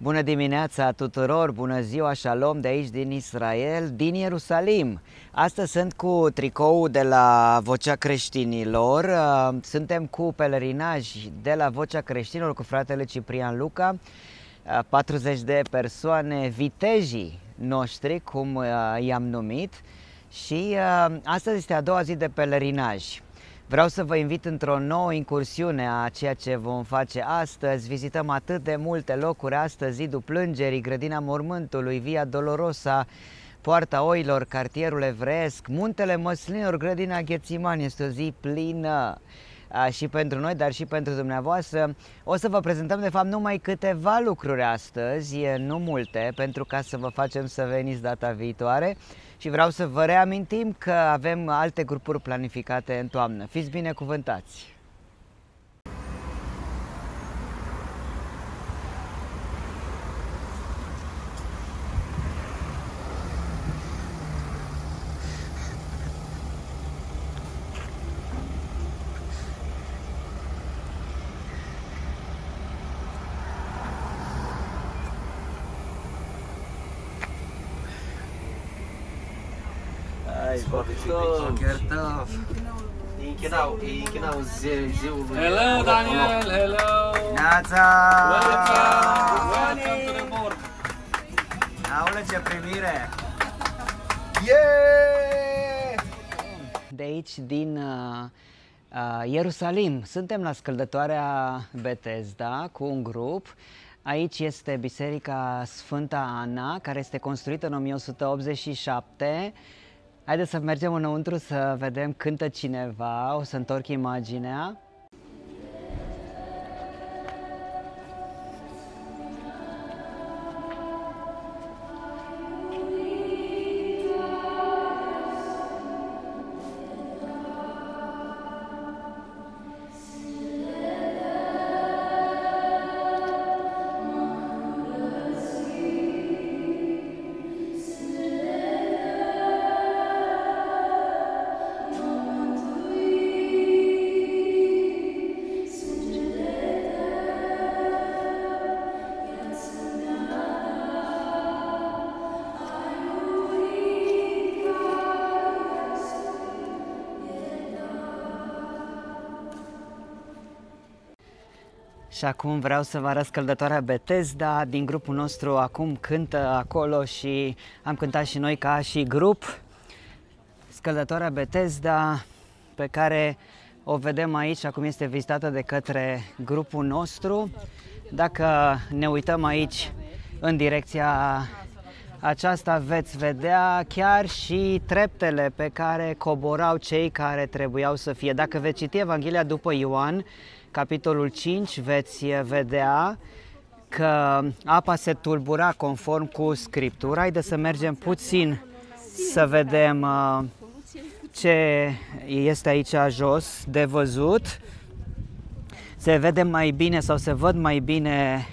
Bună dimineața tuturor, bună ziua, shalom de aici din Israel, din Ierusalim. Astăzi sunt cu tricou de la Vocea Creștinilor, uh, suntem cu pelerinaj de la Vocea Creștinilor cu fratele Ciprian Luca, 40 uh, de persoane, vitejii noștri, cum uh, i-am numit, și astăzi este a doua zi de pelerinaj. Vreau să vă invit într-o nouă incursiune a ceea ce vom face astăzi. Vizităm atât de multe locuri astăzi, Zidul Plângerii, Grădina Mormântului, Via Dolorosa, Poarta Oilor, Cartierul Evreiesc, Muntele Măslinilor, Grădina Ghețimani. Este o zi plină și pentru noi, dar și pentru dumneavoastră. O să vă prezentăm, de fapt, numai câteva lucruri astăzi, nu multe, pentru ca să vă facem să veniți data viitoare și vreau să vă reamintim că avem alte grupuri planificate în toamnă. Fiți binecuvântați! Bocăr tău. Închinau, închinau zeul lui Hello, Daniel, hello! Neața! Welcome! Welcome to the board! Aolă, ce primire! Yeah! De aici, din uh, uh, Ierusalim, suntem la scăldătoarea Bethesda cu un grup. Aici este Biserica Sfânta Ana, care este construită în 1187 Haideți să mergem înăuntru să vedem cântă cineva, o să întorc imaginea. Și acum vreau să vă arăt scăldătoarea Bethesda din grupul nostru acum cântă acolo și am cântat și noi ca și grup. Scăldătoarea Bethesda pe care o vedem aici, acum este vizitată de către grupul nostru. Dacă ne uităm aici în direcția aceasta veți vedea chiar și treptele pe care coborau cei care trebuiau să fie. Dacă veți citi Evanghelia după Ioan, capitolul 5 veți vedea că apa se tulbura conform cu Scriptura. Haideți să mergem puțin să vedem uh, ce este aici jos de văzut. Se vede mai bine sau se văd mai bine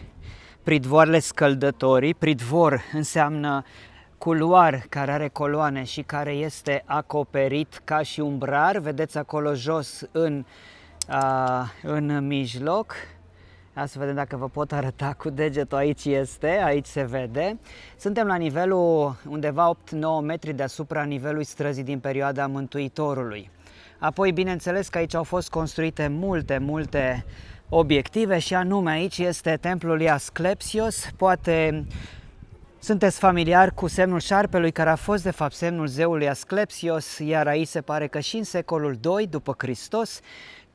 pridvoarele scăldătorii. Pridvor înseamnă culoar care are coloane și care este acoperit ca și umbrar. Vedeți acolo jos în a, în mijloc. Ia să vedem dacă vă pot arăta cu degetul, aici este, aici se vede. Suntem la nivelul undeva 8-9 metri deasupra nivelului străzii din perioada Mântuitorului. Apoi, bineînțeles că aici au fost construite multe, multe obiective și anume aici este templul lui Asclepios, poate sunteți familiar cu semnul șarpelui care a fost de fapt semnul zeului Asclepios, iar aici se pare că și în secolul II după Hristos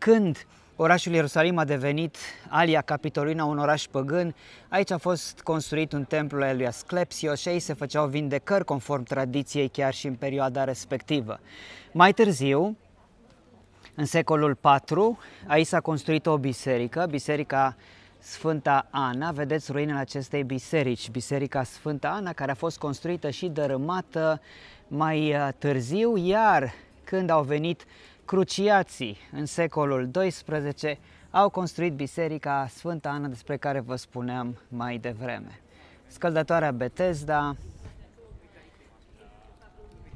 când orașul Ierusalim a devenit Alia Capitolina, un oraș păgân, aici a fost construit un templu al lui Asclepios și aici se făceau vindecări conform tradiției chiar și în perioada respectivă. Mai târziu, în secolul IV, aici s-a construit o biserică, biserica Sfânta Ana, vedeți ruinele acestei biserici, biserica Sfânta Ana, care a fost construită și dărâmată mai uh, târziu, iar când au venit Cruciații, în secolul XII, au construit biserica Sfânta Ana despre care vă spuneam mai devreme. Scăldătoarea Betesda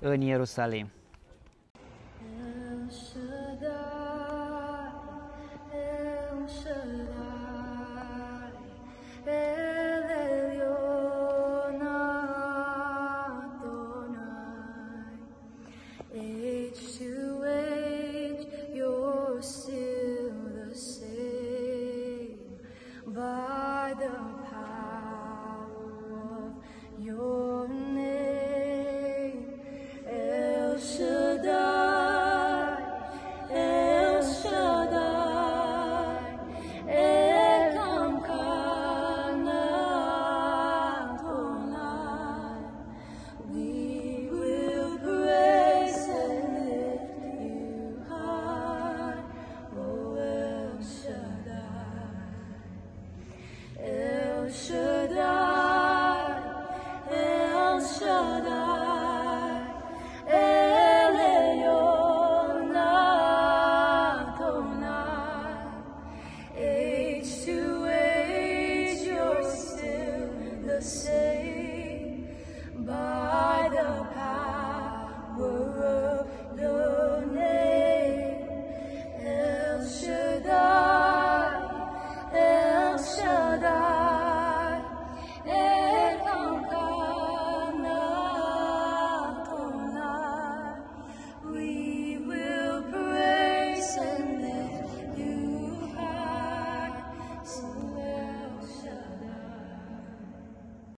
în Ierusalim. Age to O